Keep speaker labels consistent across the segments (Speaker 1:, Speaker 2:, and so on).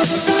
Speaker 1: I've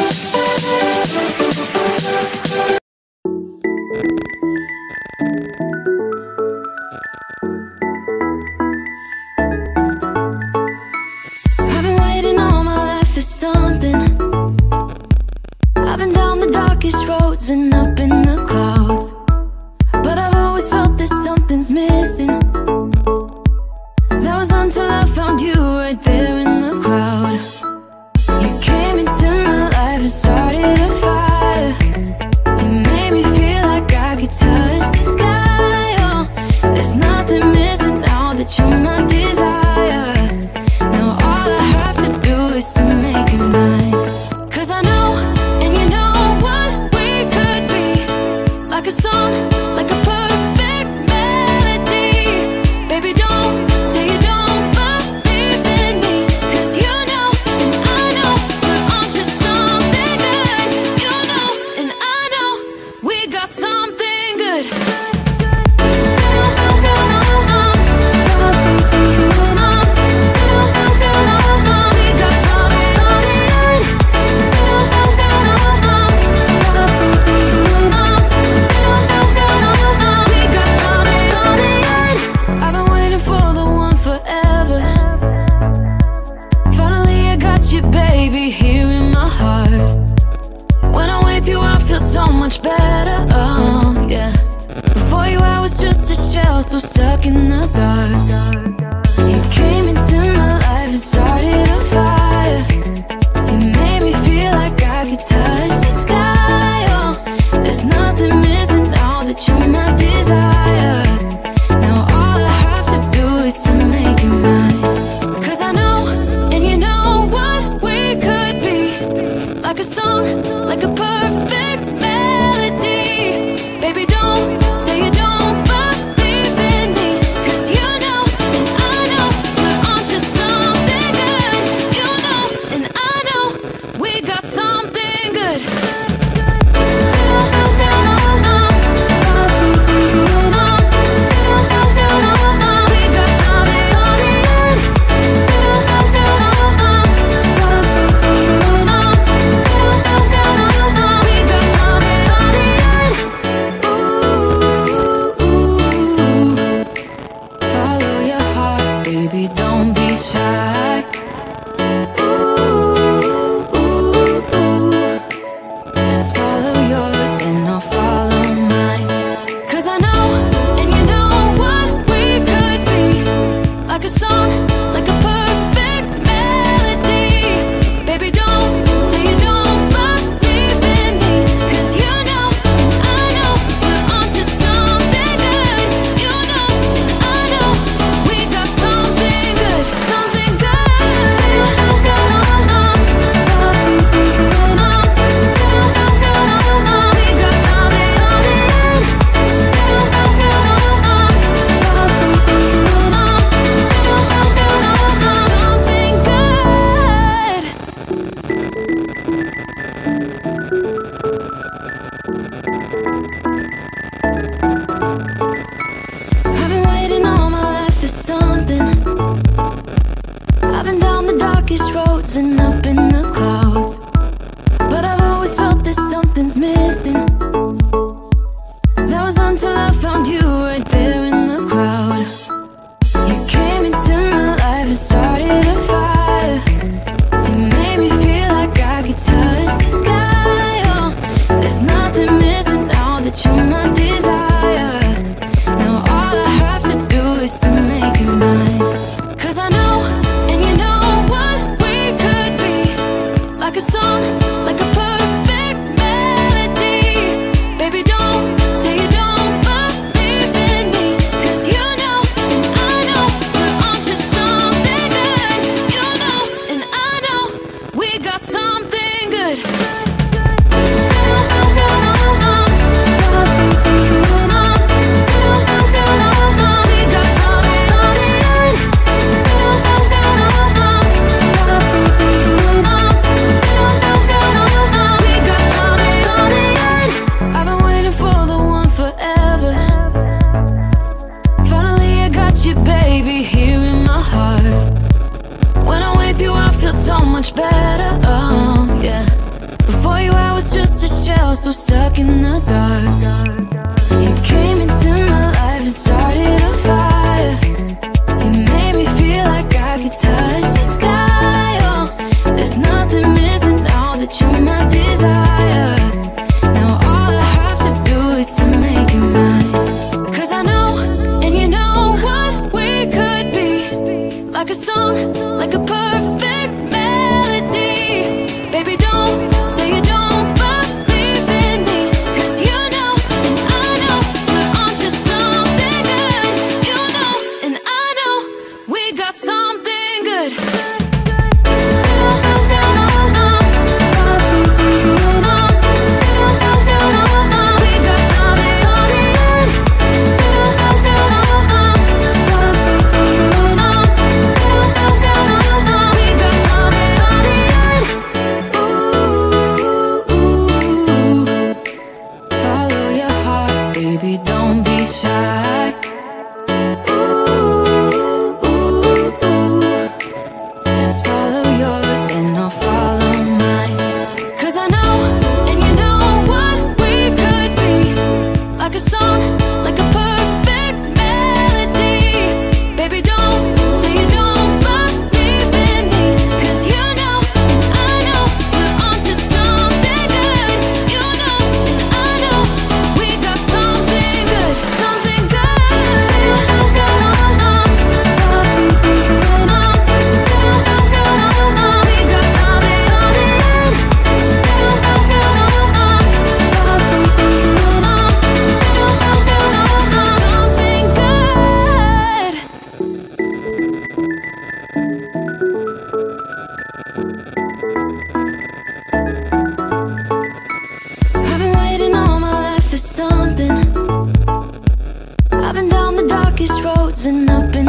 Speaker 1: Like a song, like a perfect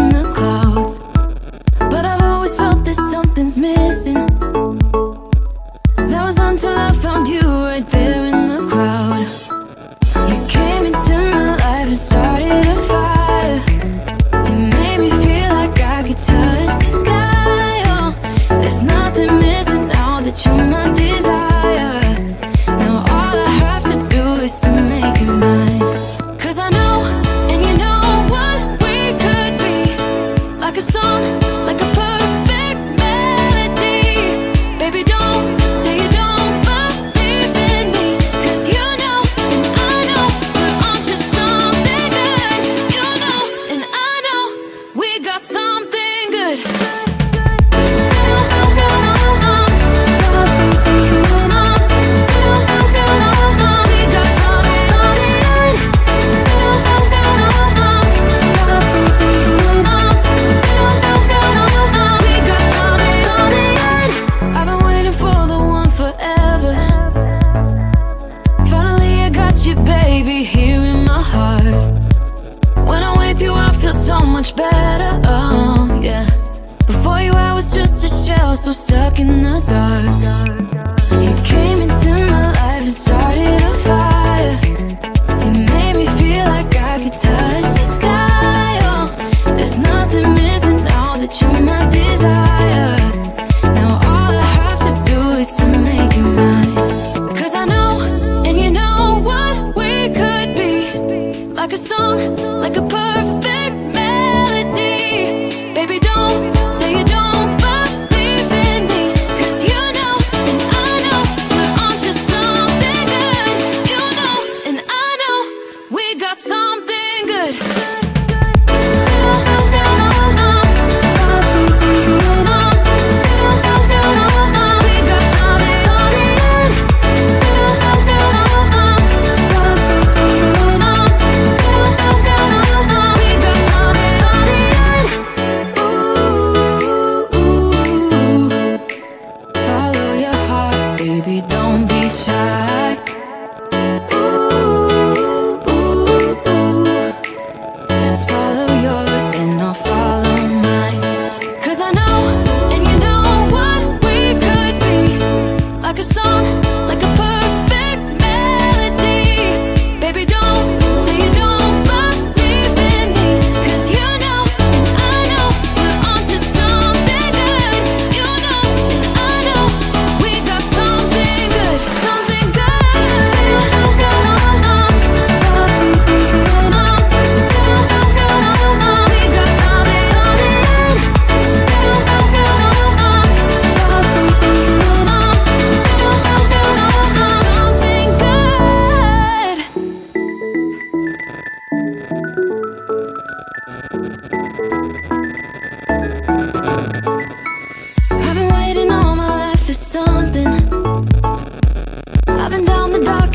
Speaker 1: in the clouds.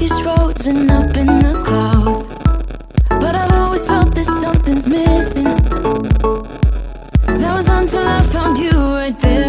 Speaker 1: darkest roads and up in the clouds. But I've always felt that something's missing. That was until I found you right there.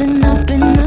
Speaker 1: rising up in the